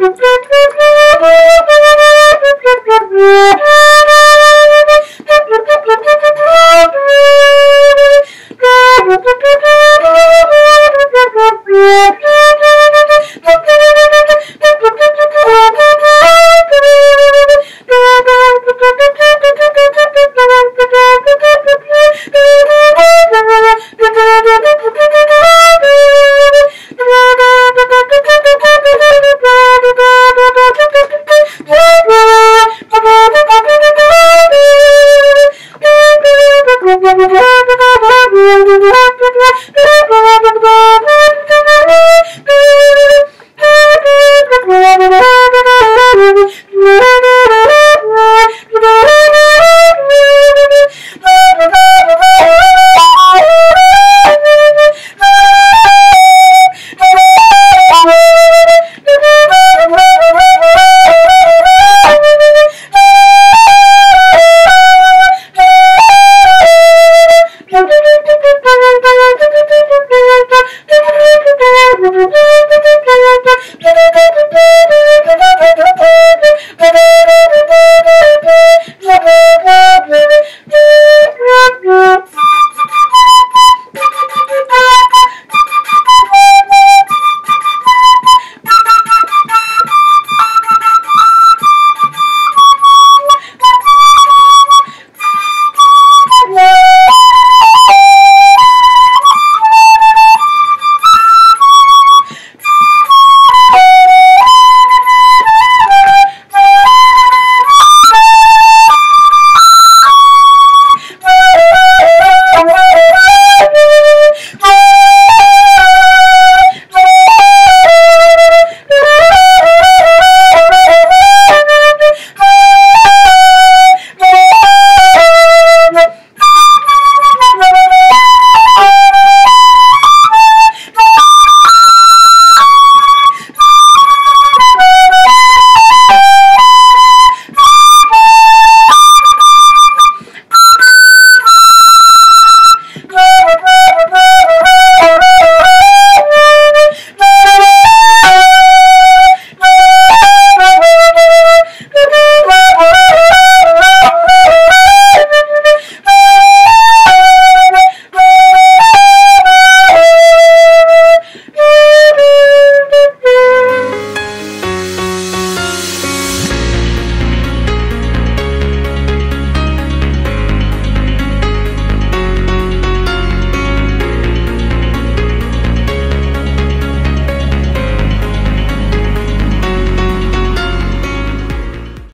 Bye-bye.